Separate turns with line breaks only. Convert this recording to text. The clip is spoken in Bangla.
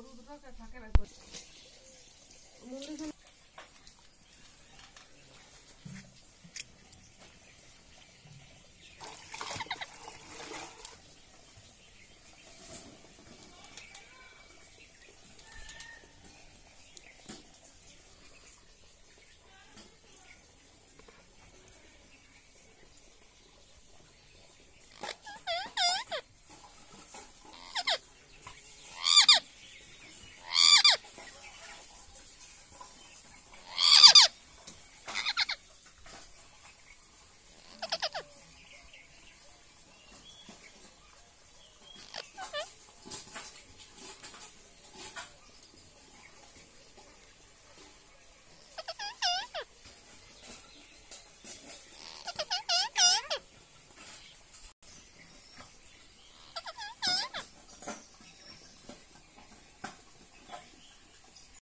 গরু দুটোকে থাকে না।